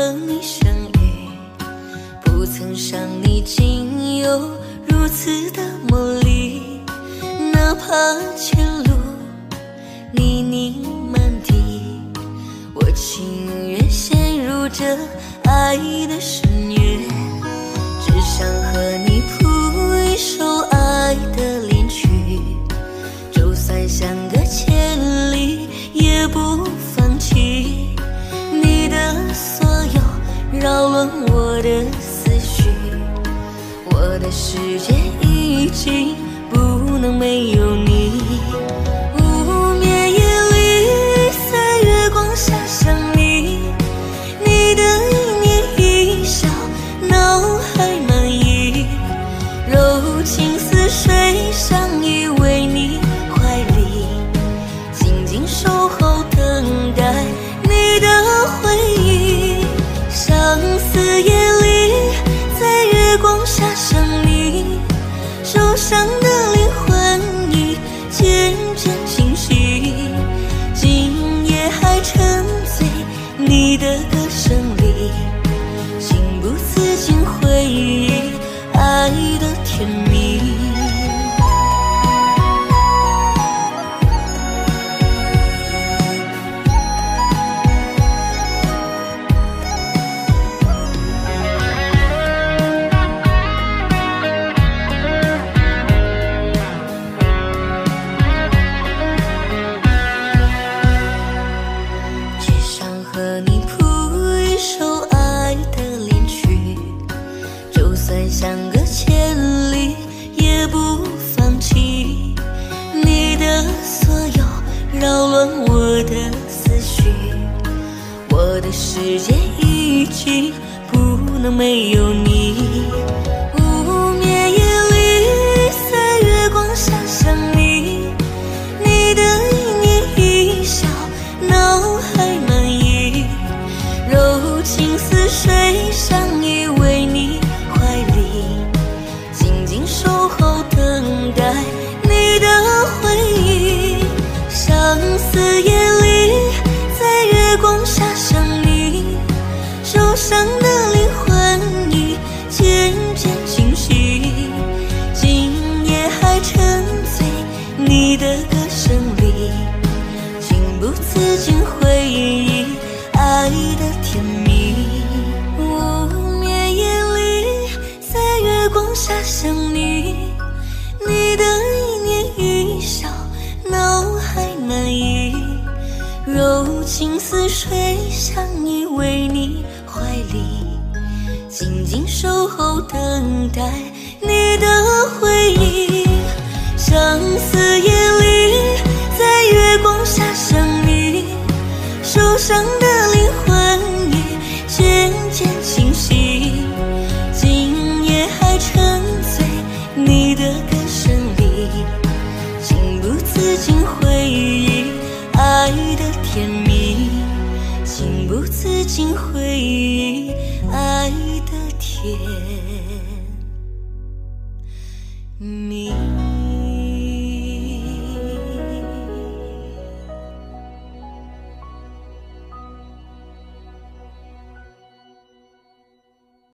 和你相遇，不曾想你竟有如此的魔力，哪怕前路泥泞满地，我情愿陷入这爱的深渊，只想和你。我的思绪，我的世界已经不能没有四夜里，在月光下想你，受伤的灵魂已渐渐算相隔千里也不放弃。你的所有扰乱我的思绪，我的世界已经不能没有你。受伤的灵魂已渐渐清晰，今夜还沉醉你的歌声里，情不自禁回忆爱的甜蜜。无眠夜里，在月光下想你，你的一颦一笑，脑海满溢，柔情似水，相静静守候，等待你的回忆。相思夜里，在月光下想你，受伤的灵魂已渐渐清晰，今夜还沉醉你的歌声里，情不自禁回忆爱的甜蜜，情不自禁回忆天。明